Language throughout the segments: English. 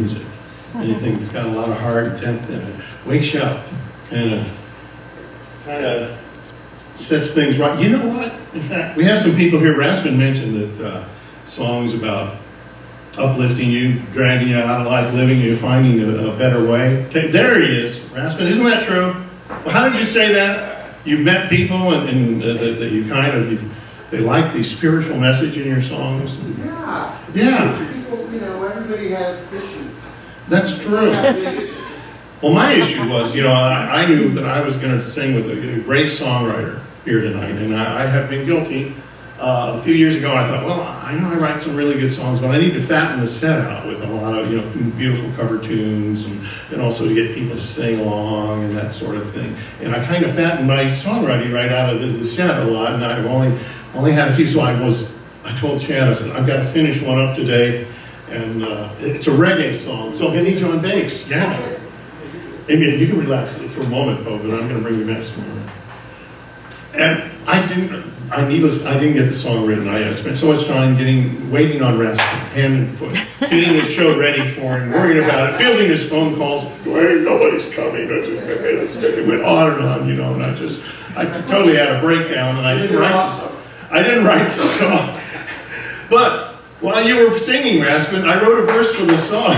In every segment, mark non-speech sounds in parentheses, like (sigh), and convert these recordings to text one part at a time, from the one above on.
music. Anything that's got a lot of heart, depth in it, wakes you up, kind of, kind of sets things right. You know what? In fact, we have some people here. Rasmus mentioned that uh, songs about uplifting you, dragging you out of life, living you, finding a, a better way. Okay, there he is, Rasmus. Isn't that true? Well, how did you say that? You've met people and, and uh, that, that you kind of you, they like the spiritual message in your songs. Yeah. Yeah. People, you know, everybody has issues. That's true. Well, my issue was, you know, I, I knew that I was going to sing with a, a great songwriter here tonight, and I, I have been guilty. Uh, a few years ago, I thought, well, I know I write some really good songs, but I need to fatten the set out with a lot of, you know, beautiful cover tunes, and, and also to get people to sing along and that sort of thing. And I kind of fattened my songwriting right out of the, the set a lot, and I've only only had a few. So I was, I told Chad, I said, I've got to finish one up today, and uh, it's a reggae song. So you on bass. Yeah. Amy, you can relax for a moment, Bo, but I'm going to bring you back more. And I didn't, I needless, I didn't get the song written. I spent so much time getting, waiting on Raspin, hand and foot, getting the show ready for him, worrying about it, fielding his phone calls. Hey, nobody's coming. It went on and on, you know, and I just, I totally had a breakdown, and I didn't write. I didn't write the song. But while you were singing, Rasmus, I wrote a verse for the song.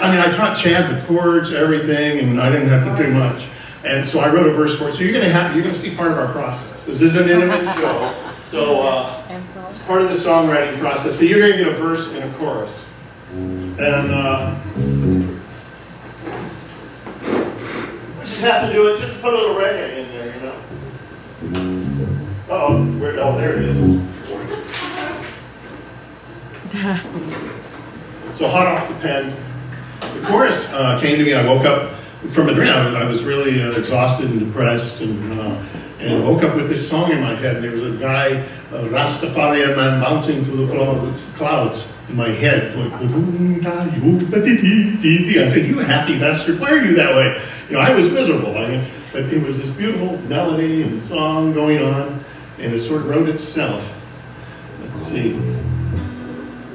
I mean, I taught Chad the chords, everything, and I didn't have to do much. And so I wrote a verse for it. So you're gonna have, you're gonna see part of our process. This is an intimate (laughs) show. So uh, it's part of the songwriting process. So you're gonna get a verse and a chorus. And uh, we just have to do it, just to put a little reggae in there, you know. Oh, where, oh, there it is. (laughs) So hot off the pen. The chorus uh, came to me. I woke up from a dream. I was, really uh, exhausted and depressed, and uh, and I woke up with this song in my head. And there was a guy, a Rastafarian man, bouncing through the clouds, in my head, going. I'm thinking, you happy bastard! Why are you that way? You know, I was miserable. I mean, but it was this beautiful melody and song going on, and it sort of wrote itself. Let's see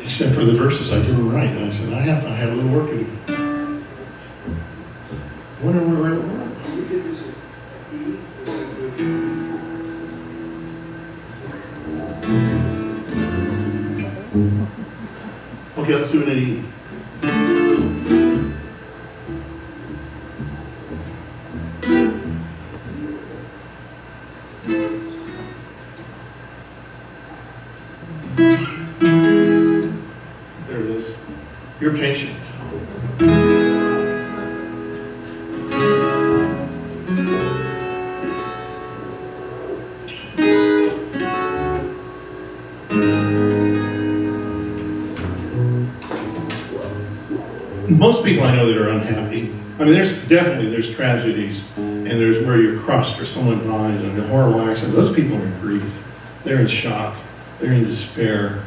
except for the verses I didn't write. And I said, I have, I have a little work to do. I wonder where, where, where. Okay, let's do at E. You're patient. most people I know that are unhappy. I mean, there's definitely there's tragedies, and there's where you're crushed or someone dies and a horrible accident. Those people are in grief. They're in shock. They're in despair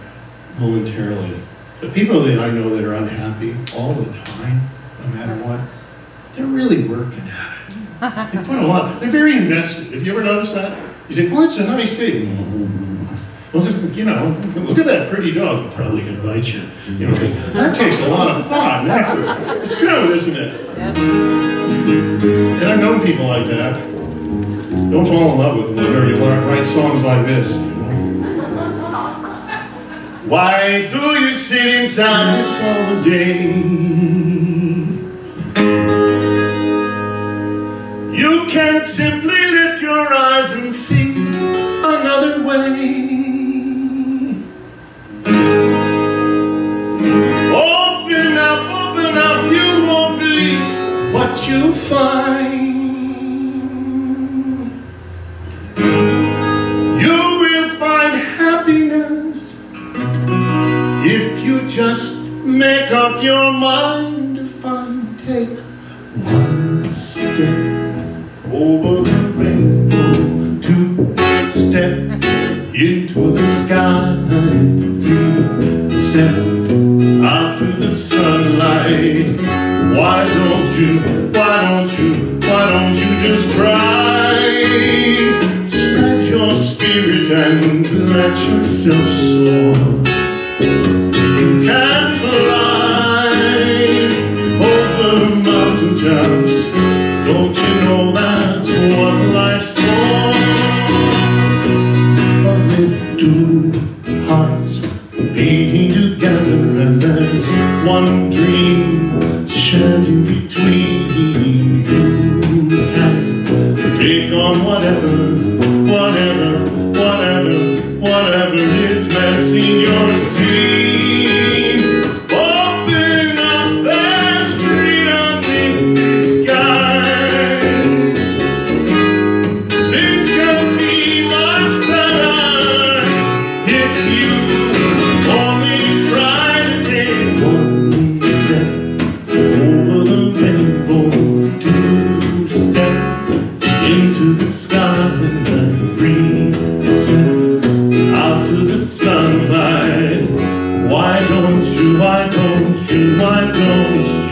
momentarily. The people that I know that are unhappy all the time, no matter what, they're really working at it. They put a lot. They're very invested. Have you ever noticed that? You say, "Well, it's a nice day." Well, just, you know, look at that pretty dog. Probably gonna bite you. You know, that takes a lot of thought and effort. It's true, isn't it? And I've known people like that. Don't fall in love with them, or you'll write songs like this. Why do you sit in silence all day? You can't simply lift your eyes and see another way. Open up, open up, you won't believe what you'll find. If you just make up your mind to find. Take one step over the rainbow, two step into the sky, three step out to the sunlight. Why don't you, why don't you, why don't you just try? Spread your spirit and let yourself soar can fly over mountain tops. Don't you know that's what life's for? But with two hearts beating together, and there's one dream shared in between.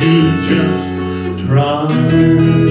You, just try?